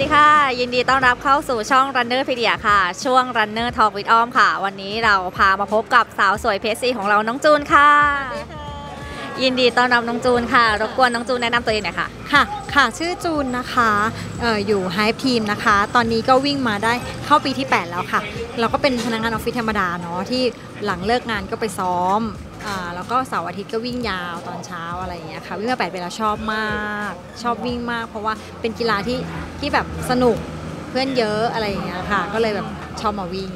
ดีค่ะ ยินดีต้อนรับเข้าสู่ช่อง Runner p e d i a ค่ะ ช่วง Runner Talk with อ้อมค่ะ วันนี้เราพามาพบกับสาวสวยเพชรซีของเราน้องจูนค่ะ ยินดีต้อนรับน้องจูนค่ะ รบกวนน้องจูนแนะนำตัวเองหน่อยค่ะ ค่ะ ค่ะ ชื่อจูนนะคะเอออยู่ไฮทีมนะคะ ตอนนี้ก็วิ่งมาได้เข้าปีที่ 8 แล้วค่ะ เราก็เป็นพนักงานออฟฟิศธรรมดาเนาะที่หลังเลิกงานก็ไปซ้อมอ่า แล้วก็เสาร์อาทิตย์ก็วิ่งยาวตอนเช้าอะไรอย่างเงี้ยค่ะวิ่งมา8เวลาชอบมากชอบวิ่งมาก เพราะว่าเป็นกีฬาที่ที่แบบสนุกเพื่อนเยอะอะไรอย่างเงี้ยค่ะ ก็เลยแบบชอบมาวิ่ง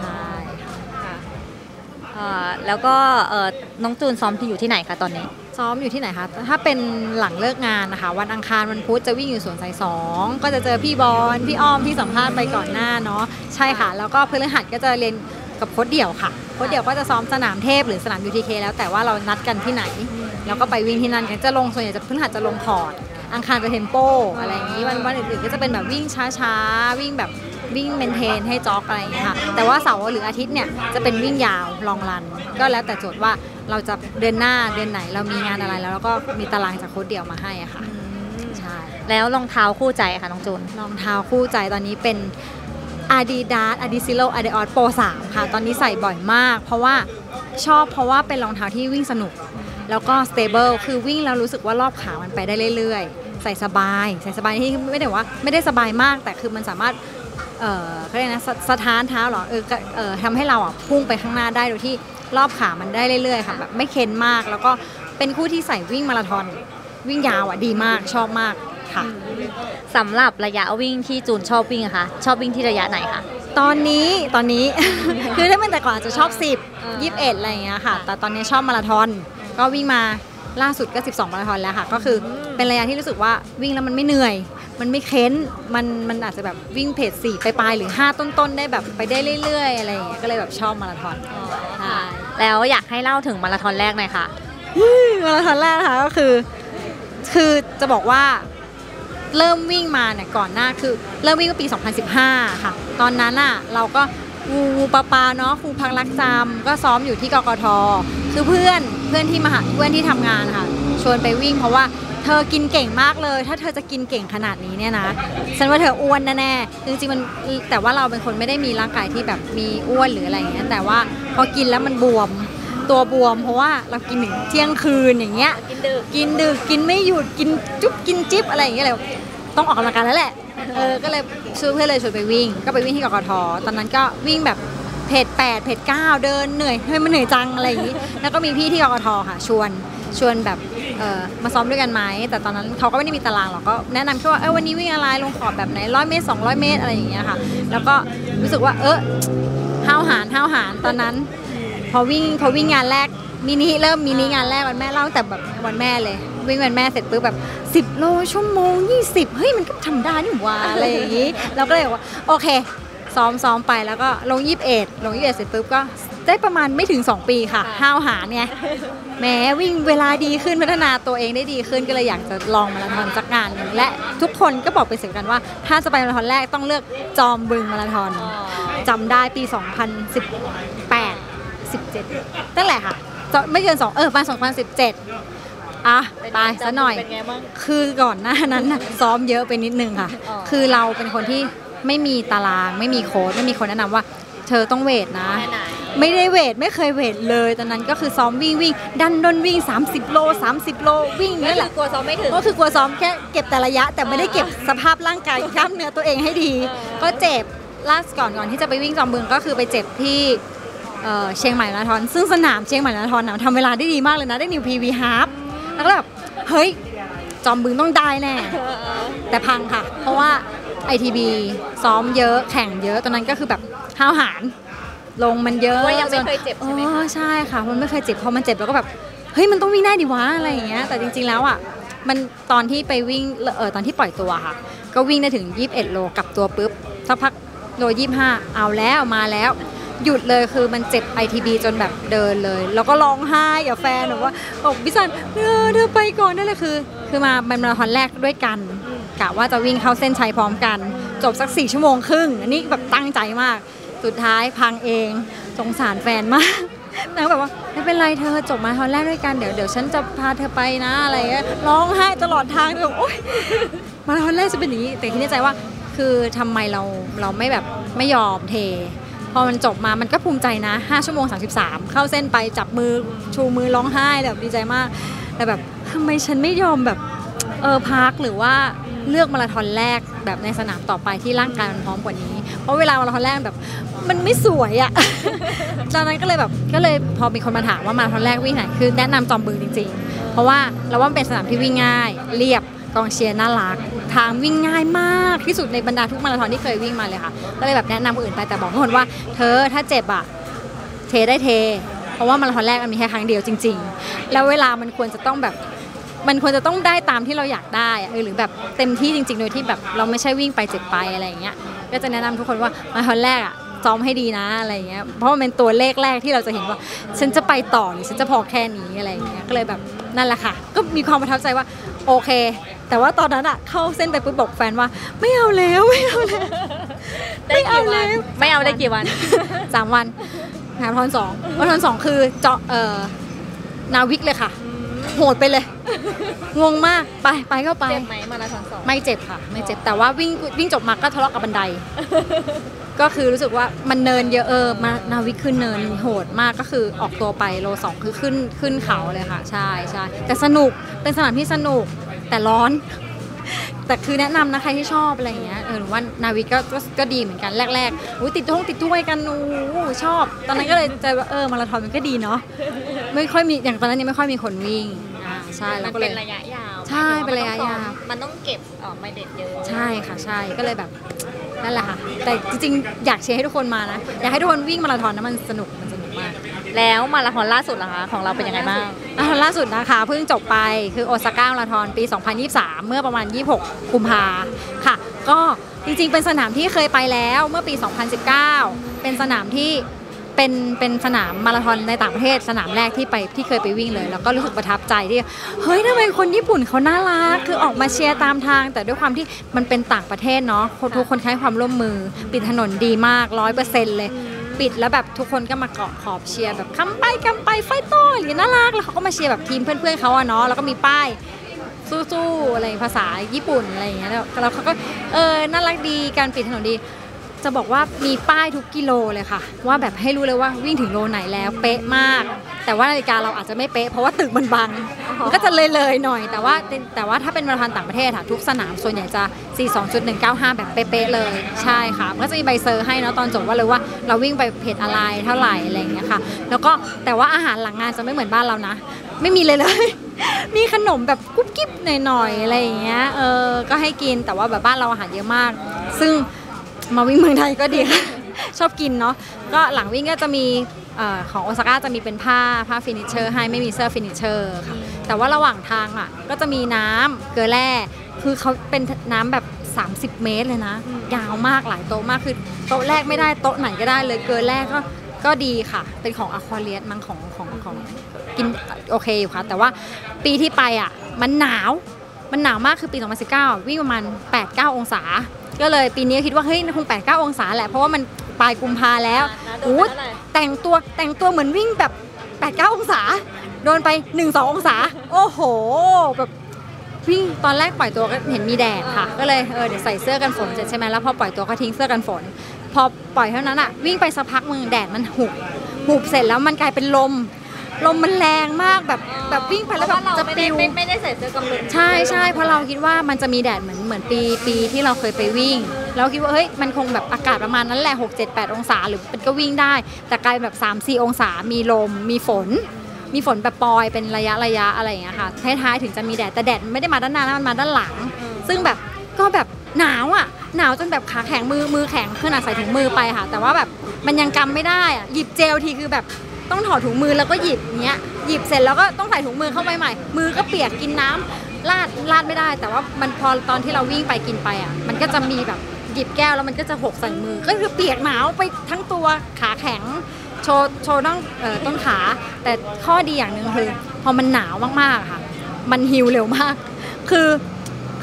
ใช่ค่ะเอ่อแล้วก็เอ่อน้องจูนซ้อมที่อยู่ที่ไหนคะตอนนี้ ซ้อมอยู่ที่ไหนคะถ้าเป็นหลังเลิกงานนะคะ วันอังคารวันพุธจะวิ่งอยู่สวนสายสองก็จะเจอพี่บอลพี่อ้อมที่สัมภาษณ์ไปก่อนหน้าเนาะใช่ค่ะ แล้วก็พฤหัสก็จะเรียนกับโค้ชเดี่ยวค่ะ โค้ชเดี่ยวก็จะซ้อมสนามเทพหรือสนาม UTK แล้วแต่ว่าเรานัดกันที่ไหน แล้วก็ไปวิ่งที่นั่นกันจะลงส่วนใหญ่จะพฤหัสจะลงพอร์ตอังคารจะ tempo อะไรอย่างนี้วันวันอื่นๆก็จะเป็นแบบวิ่งช้าๆ วิ่งแบบวิ่ง maintain ให้ jog อะไรอย่างเงี้ยค่ะ แต่ว่าเสาร์หรืออาทิตย์เนี่ยจะเป็นวิ่งยาว long run ก็แล้วแต่โจทย์ว่าเราจะเดือนหน้าเดือนไหนเรามีงานอะไรแล้วเราก็มีตารางจากโค้ชเดี่ยวมาให้อะค่ะใช่แล้วรองเท้าคู่ใจค่ะน้องจูนรองเท้าคู่ใจตอนนี้เป็น Adidas Adizero Adios Pro 3ค่ะ ตอนนี้ใส่บ่อยมาก เพราะว่าชอบเพราะว่าเป็นรองเท้าที่วิ่งสนุก แล้วก็ stable คือวิ่งแล้วรู้สึกว่ารอบขามันไปได้เรื่อยๆ ใส่สบาย ใส่สบายที่ไม่ได้ว่าไม่ได้สบายมาก แต่คือมันสามารถเอ่อเขาเรียกนะสสถานเท้าเหรอเออก็เออทำให้เราอะพุ่งไปข้างหน้าได้โดยที่รอบขามันได้เรื่อยๆค่ะแบบไม่เค้นมาก แล้วก็เป็นคู่ที่ใส่วิ่งมาราธอนวิ่งยาวอะดีมากชอบมาก ค่ะสำหรับระยะวิ่งที่จูนชอบวิ่งอะคะชอบวิ่งที่ระยะไหนคะ ตอนนี้ตอนนี้ คือถ้าเป็นแต่ก่อนอาจจะชอบ 10 21อะไรอย่างเงี้ยค่ะ แต่ตอนนี้ชอบมาราธอน ก็วิ่งมาล่าสุดก็ 12 มาราธอนแล้วค่ะ ก็คือเป็นระยะที่รู้สึกว่าวิ่งแล้วมันไม่เหนื่อย มันไม่เค้น มันมันอาจจะแบบวิ่งเพจ4ไปปลายๆหรือ 5 ต้นๆ ได้แบบไปได้เรื่อยๆอะไรอย่างเงี้ยก็เลยแบบชอบมาราธอนใช่แล้วอยากให้เล่าถึงมาราธอนแรกหน่อยค่ะมาราธอนแรกนะคะก็คือ คือจะบอกว่า เริ่มวิ่งมาเนี่ยก่อนหน้าคือเริ่มวิ่งเมื่อปี 2015 ค่ะ ตอนนั้นอะเราก็วูวูปาปาเนาะครูพักรักจำก็ซ้อมอยู่ที่กกทคือเพื่อนเพื่อนที่มหาเพื่อนที่ทำงานค่ะ ชวนไปวิ่งเพราะว่าเธอกินเก่งมากเลย ถ้าเธอจะกินเก่งขนาดนี้เนี่ยนะฉันว่าเธออ้วนแน่ๆจริงๆมันแต่ว่าเราเป็นคนไม่ได้มีร่างกายที่แบบมีอ้วนหรืออะไรอย่างเงี้ยแต่ว่าพอกินแล้วมันบวมตัวบวม เพราะว่าเรากินถึงเที่ยงคืนอย่างเงี้ยกินดึกกินดึกกินไม่หยุดกินจุ๊บกินจิ๊บอะไรอย่างเงี้ยเลย ต้องออกกำลังกายแล้วแหละ เออ ก็เลยชวนเพื่อนเลยชวนไปวิ่ง ก็ไปวิ่งที่กกทตอนนั้นก็วิ่งแบบเพจแปดเพจเก้าเดินเหนื่อยเฮ้ยมันเหนื่อยจังอะไรอย่างงี้ แล้วก็มีพี่ที่กกทค่ะชวนชวนแบบเออมาซ้อมด้วยกันไหม แต่ตอนนั้นเขาก็ไม่ได้มีตารางหรอกก็แนะนำแค่ว่าเออวันนี้วิ่งอะไรลงขอบแบบไหนร้อยเมตรสองร้อยเมตรอะไรอย่างเงี้ยค่ะ แล้วก็รู้สึกว่าเออห้าวหาญห้าวหาญตอนนั้น พอวิ่งพอวิ่งงานแรกมินิเริ่มมินิงานแรกวันแม่เล่าแต่แบบวันแม่เลย วิ่งวันแม่เสร็จปุ๊บแบบ 10 โลชั่วโมง 20 เฮ้ย มันก็ทำได้นี่หว่าอะไรอย่างงี้ เราก็เลยบอกว่า โอเค ซ้อมซ้อมไปแล้วก็ลง 21 ลง 21 เสร็จปุ๊บก็ได้ประมาณไม่ถึง 2 ปีค่ะ ห้าวหาญไงแหมวิ่งเวลาดีขึ้นพัฒนาตัวเองได้ดีขึ้นก็เลยอยากจะลองมาราธอนสักงานหนึ่งและทุกคนก็บอกเป็นเสียงกันว่า ถ้าจะไปมาราธอนแรกต้องเลือกจอมบึงมาราธอนจำได้ปี 2018 17นั่นแหละค่ะจะไม่เกิน2เออประมาณ2017 อะไปซะหน่อย เป็นไงบ้าง คือก่อนหน้านั้นน่ะซ้อมเยอะไปนิดนึงค่ะ อ๋อ คือเราเป็นคนที่ไม่มีตาราง ไม่มีโค้ดไม่มีคนแนะนำว่า เธอต้องเวทนะ แค่ไหนไม่ได้เวทไม่เคยเวทเลยตอนนั้นก็คือซ้อมวิ่งวิ่งดันด้นวิ่ง 30 โล 30 โลวิ่งนั่นแหละกลัวซ้อมไม่ถึง ก็คือกลัวซ้อมแค่เก็บแต่ระยะ แต่ไม่ได้เก็บสภาพร่างกายกล้ามเนื้อตัวเองให้ดี เออ ก็เจ็บล่าสุดก่อนก่อนที่จะไปวิ่งจอมบึงก็คือไปเจ็บที่เอ่อเชียงใหม่มาราธอนซึ่งสนามเชียงใหม่มาราธอนนะทำเวลาได้ดีมากเลยนะได้นิวพีวีฮาร์ฟ แล้วก็แบบเฮ้ยจอมบึงต้องได้แน่แต่พังค่ะ เพราะว่า ITB ซ้อมเยอะแข่งเยอะตอนนั้นก็คือแบบห้าวหาญลงมันเยอะว่ายังไม่จนเคยเจ็บใช่ไหมคะอ๋อใช่ค่ะ มันไม่เคยเจ็บพอมันเจ็บแล้วก็แบบเฮ้ยมันต้องวิ่งได้ดิวะอะไรอย่างเงี้ยแต่จริง ๆแล้วอะมันตอนที่ไปวิ่งเออตอนที่ปล่อยตัวค่ะ ก็วิ่งได้ถึง 21 โลกลับตัวปุ๊บสักพักโล25 เอาแล้วมาแล้ว หยุดเลยคือมันเจ็บ ITB จนแบบเดินเลย แล้วก็ร้องไห้กับแฟนแบบว่าบอกพี่สันเออเธอไปก่อนได้เลยคือ คือมาเป็นมาราธอนแรกด้วยกันกะว่าจะวิ่งเข้าเส้นชัยพร้อมกัน จบสักสี่ชั่วโมงครึ่ง อันนี้แบบตั้งใจมาก สุดท้ายพังเองสงสารแฟนมากนางแบบว่าไม่เป็นไรเธอจบมาตอนแรกด้วยกันเดี๋ยวเดี๋ยวฉันจะพาเธอไปนะอะไรเงี้ยร้องไห้ตลอดทางแบบโอ๊ยมาราธอนแรกจะเป็นอย่างนี้แต่คิดในใจว่า คือทำไมเราเราไม่แบบไม่ยอมเท อมันจบมามันก็ภูมิใจนะ 5 ชั่วโมง 33 เข้าเส้นไปจับมือชูมือร้องไห้แบบดีใจมาก แต่แบบทำไมฉันไม่ยอมแบบเออพักหรือว่าเลือกมาราธอนแรกแบบในสนามต่อไปที่ร่างกายมันพร้อมกว่านี้ เพราะเวลามาราธอนแรกแบบมันไม่สวยอะตอนนั้นก็เลยแบบก็เลยพอมีคนมาถามว่ามาราธอนแรกวิ่งไหนคือแนะนำจอมบึงจริง ๆ เพราะว่าเราว่ามันเป็นสนามที่วิ่งง่าย เรียบ กองเชียร์น่ารัก ทางวิ่งง่ายมากที่สุดในบรรดาทุกมาราธอนที่เคยวิ่งมาเลยค่ะ ก็เลยแบบแนะนำคนอื่นไปแต่บอกทุกคนว่า เธอถ้าเจ็บอะเทได้เท เพราะว่ามาราธอนแรกมันมีแค่ครั้งเดียวจริง ๆ แล้วเวลามันควรจะต้องแบบมันควรจะต้องได้ตามที่เราอยากได้เออหรือแบบเต็มที่จริง ๆ โดยที่แบบเราไม่ใช่วิ่งไปเจ็บไปอะไรอย่างเงี้ย ก็จะแนะนำทุกคนว่ามาราธอนแรกอะซ้อมให้ดีนะอะไรอย่างเงี้ย เพราะมันเป็นตัวเลขแรกที่เราจะเห็นว่า ฉันจะไปต่อหรือฉันจะพอแค่นี้อะไรอย่างเงี้ย ก็เลยแบบนั่นแหละค่ะ ก็มีความประทับใจว่า โอเค แต่ว่าตอนนั้นอะเข้าเส้นไปปุ๊บบอกแฟนว่าไม่เอาแล้วไม่เอาแล้วไม่เอาแล้วไม่เอาได้กี่วันสามวันมาราธอนสองมาราธอนสองคือเจาะเอ่อนาวิกเลยค่ะ โหดไปเลย งงมากไปไปก็ไปเจ็บไหมมาราธอนสองไม่เจ็บค่ะ ไม่เจ็บแต่ว่าวิ่งวิ่งจบมาก็ทะเลาะกับบันได ก็คือรู้สึกว่ามันเนินเยอะเออมานาวิกขึ้นเนินโหดมากก็คือออกตัวไปโลสองคือขึ้นขึ้นเขาเลยค่ะ ใช่ใช่แต่สนุกเป็นสนามที่สนุกแต่ร้อน แต่คือแนะนำนะใครที่ชอบอะไรอย่างเงี้ยเออหนูว่านาวิกก็ก็ก็ดีเหมือนกันแรกๆอุ้ยติดท้องติดถ้วยกันโอ้โหชอบ ตอนนั้นก็เลยใจว่าเออมาราธอนมันก็ดีเนาะไม่ค่อยมีอย่างตอนนั้นยังไม่ค่อยมีคนวิ่งอ่าใช่แล้มัวนก็เลเป็ยนระยะยาวใช่เป็นระยะยาวมันต้องเก็บเอ่อไมเด็ดเยอะใช่ค่ะใช่ก็เลยแบบ นั่นแหละค่ะ แต่จริงๆ อยากเชียร์ให้ทุกคนมานะ อยากให้ทุกคนวิ่งมาราธอนนะมันสนุกมันสนุกมาก แล้วมาราธอนล่าสุดล่ะคะของเราเป็นยังไงบ้างมาราธอนล่าสุดนะคะเพิ่งจบไปคือโอซาก้ามาราธอนปี 2023 เมื่อประมาณ 26 กุมภาค่ะ ก็จริงๆ เป็นสนามที่เคยไปแล้วเมื่อปี 2019 เป็นสนามที่ เป็นเป็นสนามมาราธอนในต่างประเทศสนามแรกที่ไปที่เคยไปวิ่งเลย แล้วก็รู้สึกประทับใจที่เฮ้ยทำไมคนญี่ปุ่นเขาน่ารักคือออกมาเชียร์ตามทาง แต่ด้วยความที่มันเป็นต่างประเทศเนาะคนทุกคนให้ความร่วมมือ ปิดถนนดีมากร้อยเปอร์เซ็นต์เลยปิดแล้วแบบทุกคนก็มาเกาะขอบเชียร์แบบคำไปคำไปไฟโต้หรือน่ารักแล้วเขาก็มาเชียร์แบบทีมเพื่อนๆเขาอะเนาะแล้วก็มีป้ายสู้ๆอะไรภาษาญี่ปุ่นอะไรอย่างเงี้ยแล้วแล้วเขาก็เออน่ารักดีการปิดถนนดี จะบอกว่ามีป้ายทุกกิโลเลยค่ะ ว่าแบบให้รู้เลยว่าวิ่งถึงโลไหนแล้วเป๊ะมาก แต่ว่านาฬิกาเราอาจจะไม่เป๊ะเพราะว่าตึกมันบังมันก็จะเลยเลยๆหน่อย แต่ว่าแต่ว่าถ้าเป็นมาราธอนต่างประเทศค่ะทุกสนามส่วนใหญ่จะ 42.195 แบบเป๊ะๆเลยใช่ค่ะมันก็จะมีใบเซอร์ให้เนาะตอนจบว่าเลยว่าเราวิ่งไปเพจอะไรเท่าไหร่อะไรอย่างเงี้ยค่ะ แล้วก็แต่ว่าอาหารหลังงานจะไม่เหมือนบ้านเรานะ ไม่มีเลยเลยมีขนมแบบกุ๊บกิ๊บหน่อยๆอะไรอย่างเงี้ยเออก็ให้กินแต่ว่าแบบบ้านเราอาหารเยอะมาก ซึ่ง มาวิ่งเมืองไทยก็ดีค่ะ ชอบกินเนาะก็หลังวิ่งก็จะมีเออของโอซาก้าจะมีเป็นผ้าผ้า finisher ให้ไม่มีเสื้อ finisher ค่ะแต่ว่าระหว่างทางอะก็จะมีน้ำเกลือแร่คือเขาเป็นน้ำแบบ 30 เมตรเลยนะ ยาวมากหลายโต๊ะมากคือโต๊ะแรกไม่ได้โต๊ะไหนก็ได้เลยเกลือแร่ก็ก็ดีค่ะ เป็นของอควาเรียสมั้งของของของกินโอเคอยู่ค่ะ แต่ว่าปีที่ไปอะมันหนาวมันหนาวมากคือปี 2019 วิ่งประมาณ 8-9 องศา ก็เลยปีนี้คิดว่าเฮ้ยคง8-9องศาแหละเพราะว่ามันปลายกุมภาแล้วโอ้โอ้แต่งตัวแต่งตัวเหมือนวิ่งแบบ8-9องศา โดนไป1-2องศา โอ้โหแบบวิ่งตอนแรกปล่อยตัวก็เห็นมีแดดค่ะ ก็เลยเออเดี๋ยวใส่เสื้อกันฝนเสร็จใช่ไหมแล้วพอปล่อยตัวก็ทิ้งเสื้อกันฝน พอปล่อยเท่านั้นอะวิ่งไปสักพักมึงแดดมันหุบหุบเสร็จแล้วมันกลายเป็นลม ลมมันแรงมากแบบแบบวิ่งไปแล้วแบบเราจะไม่ปได้ลิวไม่ไม่ได้ใส่เสื้อกันฝนใช่ใช่เพราะเราคิดว่ามันจะมีแดดเหมือนเหมือนปีปีที่เราเคยไปวิ่ง เราคิดว่าเฮ้ยมันคงแบบอากาศประมาณนั้นแหละ 6 7 8 องศาหรือเป็นก็วิ่งได้ แต่กลายแบบ 3 4 องศามีลมมีฝน มีฝนแบบปรอยเป็นระยะระยะอะไรอย่างเงี้ยค่ะท้ายๆถึงจะมีแดดแต่แดดมันไม่ได้มาด้านหน้านะมันมาด้านหลัง ซึ่งแบบก็แบบหนาวอะหนาวจนแบบขาแข็งมือมือแข็งขนาดใส่ถุงมือไปค่ะ แต่ว่าแบบมันยังกำไม่ได้อะหยิบเจลทีคือแบบ ต้องถอดถุงมือแล้วก็หยิบเงี้ยหยิบเสร็จแล้วก็ต้องใส่ถุงมือเข้าไปใหม่ มือก็เปียกกินน้ำลาดลาดไม่ได้ แต่ว่ามันพอตอนที่เราวิ่งไปกินไปอะ มันก็จะมีแบบหยิบแก้วแล้วมันก็จะหกใส่มือ ก็คือเปียกหนาวไปทั้งตัวขาแข็งโชว์โชว์ต้องเอ่อต้นขา แต่ข้อดีอย่างหนึ่งคือพอมันหนาวมากๆค่ะ มันฮิวเร็วมาก คือ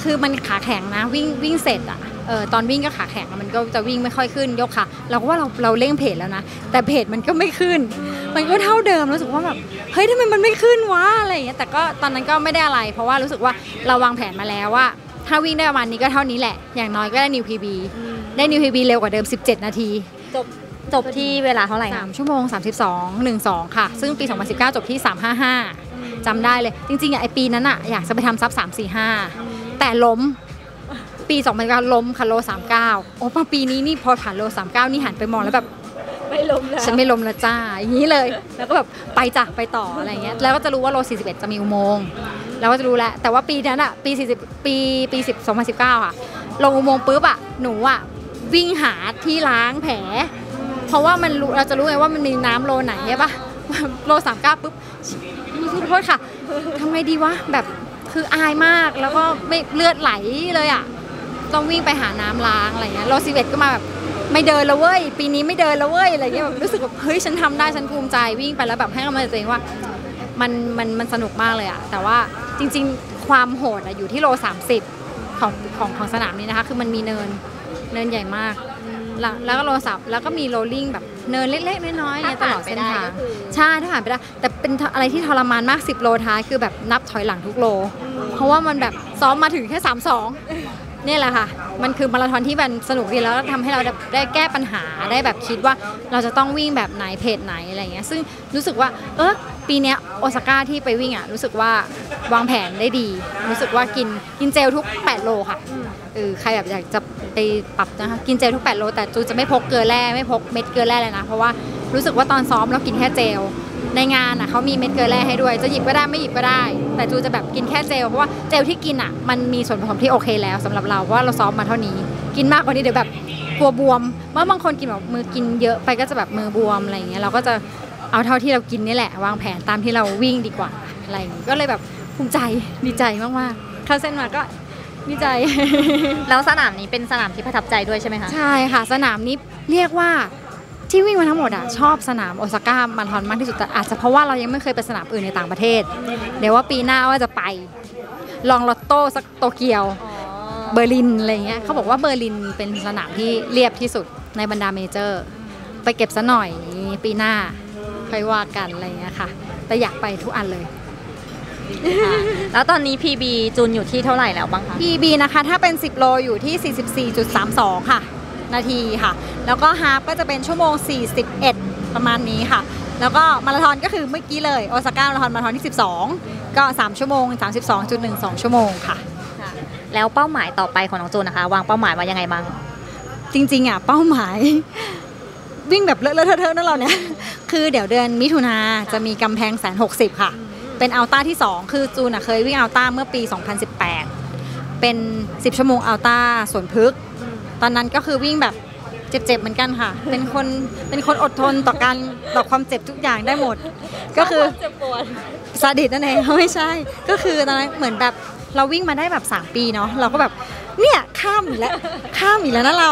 คือมันขาแข็งนะวิ่งวิ่งเสร็จอะ ออตอนวิ่งก็ขาแข็งอะมันก็จะวิ่งไม่ค่อยขึ้นยกค่ะเราก็ว่าเราเราเร่งเพจแล้วนะ แต่เพจมันก็ไม่ขึ้น มันก็เท่าเดิมรู้สึกว่าแบบเฮ้ยทำไมมันไม่ขึ้นวะอะไรอย่างเงี้ยแต่ก็ตอนนั้นก็ไม่ได้อะไร เพราะว่ารู้สึกว่าเราวางแผนมาแล้วว่า ถ้าวิ่งได้ประมาณนี้ก็เท่านี้แหละ อย่างน้อยก็ได้นิวพีบีได้นิวพีบีเร็วกว่าเดิม 17 นาทีจบจบที่เวลาเท่าไหร่คะ3ชั่วโมง 32 12 ค่ะ ซึ่งปี 2019 จบที่ 355จำได้เลย จริงๆอะไอปีนั้นอะอยากจะไปทำซับ345 แต่ล้ม ปี2019ล้มค่ะโล39โอ้มาปีนี้นี่พอผ่านโล39นี่หันไปมองแล้วแบบไม่ล้มแล้วฉันไม่ล้มและจ้าอย่างนี้เลย แล้วก็แบบไปจ้ะไปต่ออะไรเงี้ยแล้วก็จะรู้ว่าโล41 จะมีอุโมงค์แล้วก็จะรู้แล้วแต่ว่าปีนั้นอะปี 40 ปีปี10 2019ค่ะ ลงอุโมงค์ปุ๊บอะหนูอะวิ่งหาที่ล้างแผล เพราะว่ามันรู้เราจะรู้ไงว่ามันมีน้ำโลไหนใช่ปะโล39ปุ๊บขอโทษค่ะทำไงดีวะแบบคืออายมากแล้วก็ไม่เลือดไหลเลยอะ ต้องวิ่งไปหาน้ำล้างอะไรเงี้ยโล11ก็มาแบบไม่เดินแล้วเว้ย ปีนี้ไม่เดินแล้วเว้ยอะไรเงี้ยแบบรู้สึกแบบเฮ้ยฉันทำได้ฉันภูมิใจวิ่งไปแล้วแบบให้กำลังใจตัวเองว่า มันมันมันสนุกมากเลยอะแต่ว่าจริง ๆ ความโหดอะอยู่ที่โล 30 ของของของสนามนี้นะคะ คือมันมีเนินเนินใหญ่มากแล้วแล้วก็โลสับแล้วก็มีโรลลิ่งแบบเนินเล็กๆน้อยๆเนี่ยตลอดเส้นทางใช่ถ้าผ่านไปได้ แต่เป็นอะไรที่ทรมานมาก 10 โลท้ายคือแบบนับถอยหลังทุกโล เพราะว่ามันแบบซ้อมมาถึงแค่ 3 2เนี่ยแหละค่ะ มันคือมาราธอนที่มันสนุกดีแล้วก็ทำให้เราได้ได้แก้ปัญหาได้แบบคิดว่าเราจะต้องวิ่งแบบไหนเพจไหนอะไรเงี้ยซึ่งรู้สึกว่าเออปีเนี้ยโอซาก้าที่ไปวิ่งอะรู้สึกว่าวางแผนได้ดี รู้สึกว่ากินกินเจลทุก 8 โลค่ะเออใครแบบอยากจะไปปรับนะคะกินเจลทุก 8 โล แต่จูจะไม่พกเกลือแร่ไม่พกเม็ดเกลือแร่เลยนะ เพราะว่ารู้สึกว่าตอนซ้อมเรากินแค่เจล ในงานอะเขามีเม็ดเกลือแร่ให้ด้วย จะหยิบก็ได้ไม่หยิบก็ได้ แต่จูจะแบบกินแค่เจลเพราะว่าเจลที่กินอะมันมีส่วนผสมที่โอเคแล้วสำหรับเราเพราะว่าเราซ้อมมาเท่านี้ กินมากกว่านี้เดี๋ยวแบบกลัวบวมเมื่อบางคนกินแบบมือกินเยอะไปก็จะแบบมือบวมอะไรอย่างเงี้ยเราก็จะเอาเท่าที่เรากินนี่แหละ วางแผนตามที่เราวิ่งดีกว่าอะไรอย่างงี้ก็เลยแบบภูมิใจดีใจมากๆเข้าเส้นมาก็ดีใจ แล้วสนามนี้เป็นสนามที่ประทับใจด้วยใช่ไหมคะ ใช่ค่ะ สนามนี้เรียกว่า ที่วิ่งมาทั้งหมดอะชอบสนามโอซาก้ามาราธอนมากที่สุดแต่อาจจะเพราะว่าเรายังไม่เคยไปสนามอื่นในต่างประเทศ เดี๋ยวว่าปีหน้าว่าจะไป ลองลอตโต้สักโตเกียว เบอร์ลินอะไรเงี้ยเขาบอกว่าเบอร์ลินเป็นสนามที่เรียบที่สุดในบรรดา major ไปเก็บซะหน่อยปีหน้าค่อยว่ากันอะไรเงี้ยค่ะ แต่อยากไปทุกอันเลยแล้วตอนนี้ PB จูนอยู่ที่เท่าไหร่แล้วบ้างคะ PB นะคะ ถ้าเป็น 10 โลอยู่ที่ 44.32 ค่ะ นาทีค่ะ แล้วก็ half ก็จะเป็นชั่วโมง 41 ประมาณนี้ค่ะ แล้วก็มาราธอนก็คือเมื่อกี้เลยโอซาก้ามาราธอนมาราธอนที่ 12 ก็ 3 ชั่วโมง 32.12 ชั่วโมงค่ะ แล้วเป้าหมายต่อไปของน้องจูนนะคะ วางเป้าหมายไว้ยังไงบ้างจริงๆอะเป้าหมายวิ่งแบบเลอะๆเทอะๆนั่นเราเนี่ย คือเดี๋ยวเดือนมิถุนาจะมีกำแพงแสนหกสิบค่ะ เป็น ultra ที่ 2 คือจูนอะเคยวิ่ง ultra เมื่อปี 2018 เป็น 10 ชั่วโมง ultra สวนพฤกษ์ ตอนนั้นก็คือวิ่งแบบเจ็บๆเหมือนกันค่ะ เป็นคนเป็นคนอดทนต่อการต่อความเจ็บทุกอย่างได้หมด ก็คือซาดิสม์นั่นเองไม่ใช่ ก็คือตอนนั้นเหมือนแบบเราวิ่งมาได้แบบ 3 ปีเนาะเราก็แบบเนี่ยข้ามอีกแล้วข้ามอีกแล้วนะเรา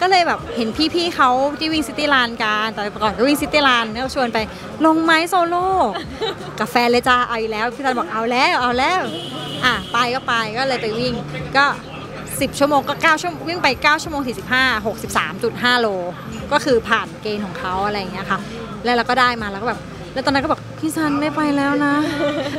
ก็เลยแบบเห็นพี่ๆเขาที่วิ่ง city run กันแต่ก่อนก็วิ่ง city run เนี่ยชวนไปลงไหม้โซโล่กาแฟเลยจ้าเอาอีกแล้วพี่ตันบอกเอาแล้วเอาแล้วอะไปก็ไปก็เลยไปวิ่งก็ 10 ชั่วโมงก็9ชั่วโมงวิ่งไป9ชั่วโมง45 63.5 โล ก็คือผ่านเกณฑ์ของเขาอะไรอย่างเงี้ยค่ะ แล้วเราก็ได้มาแล้วก็แบบแล้วตอนนั้นก็บอกพี่ซันไม่ไปแล้วนะ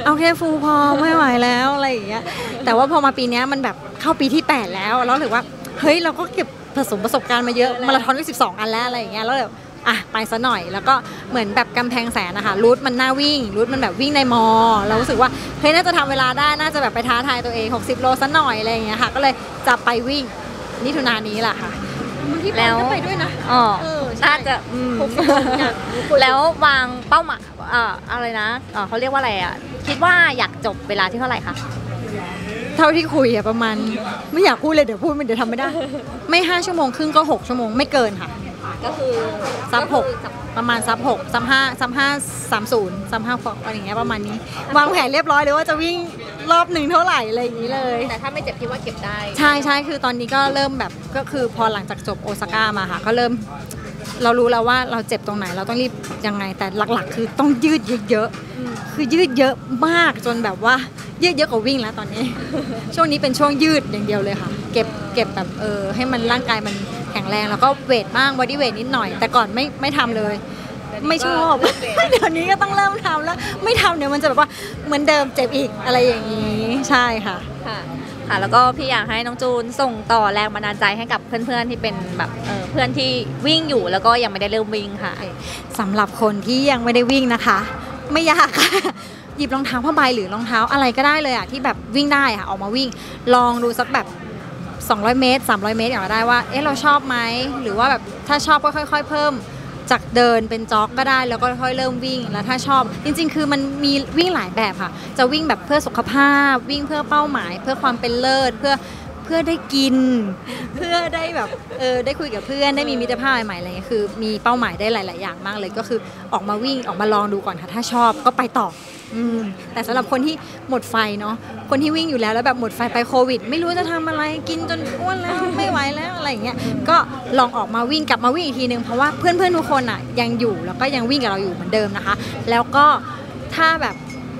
เอาแค่ฟูพอไม่ไหวแล้วอะไรอย่างเงี้ยแต่ว่าพอมาปีนี้มันแบบเข้าปีที่ 8 แล้วแล้วถือว่าเฮ้ยเราก็เก็บผสมประสบการณ์มาเยอะมาราธอนก็12 อันแล้วอะไรอย่างเงี้ยแล้วแบบ อะไปซะหน่อย แล้วก็เหมือนแบบกำแพงแสนนะคะรูทมันน่าวิ่งรูทมันแบบวิ่งในมอ เรารู้สึกว่าเฮ้ยน่าจะทำเวลาได้น่าจะแบบไปท้าทายตัวเอง 60 โลซะหน่อยอะไรอย่างเงี้ยค่ะก็เลยจะไปวิ่งนิทุนายนนี้แหละค่ะพี่ปอนแล้วก็ไปด้วยนะอ๋อเออใช่น่าจะอืมหกสิบโลเหมือนกันแล้ววางเป้าหมายเอ่ออะไรนะเอ่อเขาเรียกว่าอะไรอะคิดว่าอยากจบเวลาที่เท่าไหร่คะเท่าที่คุยอะประมาณ ไม่อยากพูดเลยเดี๋ยวพูดมันเดี๋ยวทำไม่ได้ ไม่ห้าชั่วโมงครึ่งก็หกชั่วโมงไม่เกินค่ะ ก็คือซับหกประมาณซับหกซับห้าซับห้าสามศูนย์ซับห้าอะไรอย่างเงี้ยประมาณนี้ วางแผนเรียบร้อยเลยว่าจะวิ่งรอบหนึ่งเท่าไหร่อะไรอย่างนี้เลย แต่ถ้าไม่เจ็บคิดว่าเก็บได้ ใช่ใช่คือตอนนี้ก็เริ่มแบบก็คือพอหลังจากจบโอซาก้ามาค่ะ ก็เริ่มเรารู้แล้วว่าเราเจ็บตรงไหนเราต้องรีบยังไงแต่หลักๆ คือต้องยืดเยอะๆคือยืดเยอะมากจนแบบว่ายืดเยอะกว่าวิ่งแล้วตอนนี้ ช่วงนี้เป็นช่วงยืดอย่างเดียวเลยค่ะ เก็บ เก็บแบบเออให้มันร่างกายมันแข็งแรงแล้วก็ weight บ้าง bodyweight นิดหน่อย แต่ก่อนไม่ไม่ทำเลย ไม่ชอบ เดี๋ยวนี้ก็ต้องเริ่มทำแล้ว ไม่ทำเดี๋ยวมันจะแบบว่าเหมือนเดิมเจ็บอีกอะไรอย่างนี้ใช่ค่ะ ค่ะค่ะแล้วก็พี่อยากให้น้องจูนส่งต่อแรงบันดาลใจให้กับเพื่อนๆที่เป็นแบบเออเพื่อนที่วิ่งอยู่แล้วก็ยังไม่ได้เริ่มวิ่งค่ะ สำหรับคนที่ยังไม่ได้วิ่งนะคะ ไม่ยากค่ะ หยิบรองเท้าผ้าใบหรือรองเท้าอะไรก็ได้เลยอะที่แบบวิ่งได้ค่ะออกมาวิ่ง ลองดูสักแบบ 200 เมตร 300 เมตรอย่างได้ว่า เอ๊ะเราชอบไหมหรือว่าแบบถ้าชอบก็ค่อย ๆ เพิ่มจากเดินเป็นจ็อกก็ได้แล้วก็ค่อยเริ่มวิ่งแล้วถ้าชอบ จริง ๆ คือมันมีวิ่งหลายแบบค่ะ จะวิ่งแบบเพื่อสุขภาพ วิ่งเพื่อเป้าหมาย เพื่อความเป็นเลิศเพื่อเพื่อได้กิน เพื่อได้แบบเออได้คุยกับเพื่อนได้มีมิตรภาพใหม่ๆอะไรเงี้ยคือ มีเป้าหมายได้หลาย ๆ อย่างมากเลยก็คือออกมาวิ่งออกมาลองดูก่อนค่ะ ถ้าชอบก็ไปต่อ แต่สำหรับคนที่หมดไฟเนาะคนที่วิ่งอยู่แล้วแล้วแบบหมดไฟไปโควิด ไม่รู้จะทำอะไรกินจนอ้วนแล้วไม่ไหวแล้วอะไรอย่างเงี้ยก็ลองออกมาวิ่งกลับมาวิ่งอีกทีนึงเพราะว่าเพื่อนๆทุกคนอะยังอยู่แล้วก็ยังวิ่งกับเราอยู่เหมือนเดิมนะคะ แล้วก็ถ้าแบบ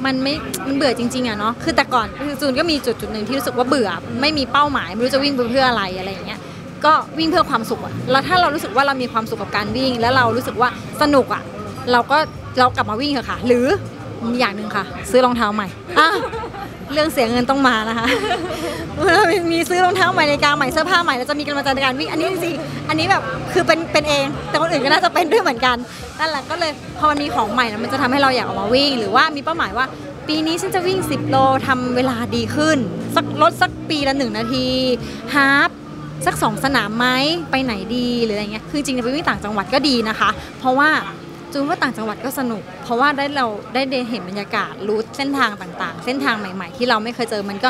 มันไม่ มันเบื่อจริงๆอะเนาะ คือแต่ก่อนคือจูนก็มีจุดจุดหนึ่งที่รู้สึกว่าเบื่อ ไม่มีเป้าหมาย ไม่รู้จะวิ่งไปเพื่ออะไรอะไรอย่างเงี้ย ก็วิ่งเพื่อความสุขอะแล้วถ้าเรารู้สึกว่าเรามีความสุขกับการวิ่ง แล้วเรารู้สึกว่าสนุกอะเราก็เรากลับมาวิ่งเถอะค่ะ หรือ มีอย่างหนึ่งค่ะ ซื้อรองเท้าใหม่อะเรื่องเสียเงินต้องมานะคะ มีซื้อรองเท้าใหม่นาฬิกาใหม่เสื้อผ้าใหม่แล้วจะมีกำลังใจในการวิ่งอันนี้จริงๆอันนี้แบบคือเป็นเป็นเอง แต่คนอื่นก็น่าจะเป็นด้วยเหมือนกันนั่นแหละก็เลยพอมันมีของใหม่นะมันจะทำให้เราอยากออกมาวิ่ง หรือว่ามีเป้าหมายว่า ปีนี้ฉันจะวิ่ง 10 โลทำเวลาดีขึ้น สักลดสักปีละหนึ่งนาทีฮาฟสักสองสนามไหมไปไหนดีหรืออะไรเงี้ยคือจริงๆไปวิ่งต่างจังหวัดก็ดีนะคะ เพราะว่า จูนว่าต่างจังหวัดก็สนุก เพราะว่าได้เราได้เห็นบรรยากาศรู้เส้นทางต่างๆ เส้นทางใหม่ ๆ ที่เราไม่เคยเจอมันก็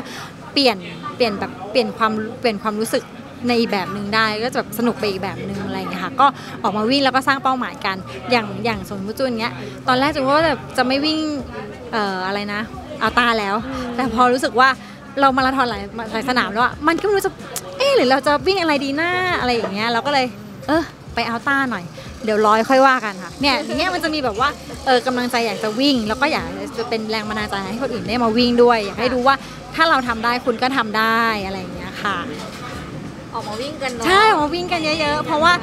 เปลี่ยนเปลี่ยนแบบเปลี่ยนความเปลี่ยนความรู้สึกในอีกแบบหนึ่งได้ก็จะแบบสนุกไปอีกแบบหนึ่งอะไรเงี้ยค่ะก็ออกมาวิ่งแล้วก็สร้างเป้าหมายกันอย่างอย่างสมมติจูนเงี้ยตอนแรกจูนว่าแบบจะไม่วิ่งเอ่ออะไรนะเอาตาแล้ว แต่พอรู้สึกว่าเรามาราธอนหลายหลายสนามแล้วอะมันก็ไม่รู้จะเอ๊ะหรือเราจะวิ่งอะไรดีหน้าอะไรอย่างเงี้ยเราก็เลย เออไปเอาต้าหน่อย เดี๋ยวร้อยค่อยว่ากันค่ะเนี่ยอย่างเงี้ยมันจะมีแบบว่าเออกำลังใจอยากจะวิ่ง แล้วก็อยากจะเป็นแรงบันดาลใจให้คนอื่นได้มาวิ่งด้วย อยากให้รู้ว่าถ้าเราทำได้คุณก็ทำได้อะไรอย่างเงี้ยค่ะ ออกมาวิ่งกันเนาะใช่ออกมาวิ่งกันเยอะๆ เพราะว่า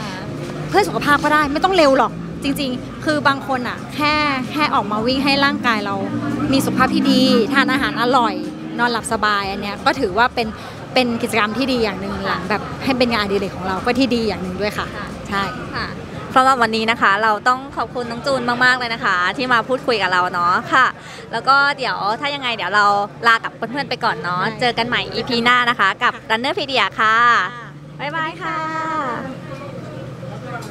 เพื่อสุขภาพก็ได้ไม่ต้องเร็วหรอกจริง ๆ คือบางคนอะ แค่แค่ออกมาวิ่งให้ร่างกายเรามีสุขภาพที่ดี ทานอาหารอร่อย นอนหลับสบายอันเนี้ยก็ถือว่าเป็นเป็นกิจกรรมที่ดีอย่างหนึ่งหลังแบบให้เป็นงานอดิเรกของเราก็ที่ดีอย่างหนึ่งด้วยค่ะ ใช่ ค่ะ สำหรับวันนี้นะคะเราต้องขอบคุณน้องจูนมากๆเลยนะคะ ที่มาพูดคุยกับเราเนาะค่ะ แล้วก็เดี๋ยวถ้ายังไงเดี๋ยวเราลากับเพื่อนๆไปก่อนเนาะได้เจอกันใหม่ EP หน้านะคะ กับ Runner Pedia ค่ะบ๊ายบายค่ะ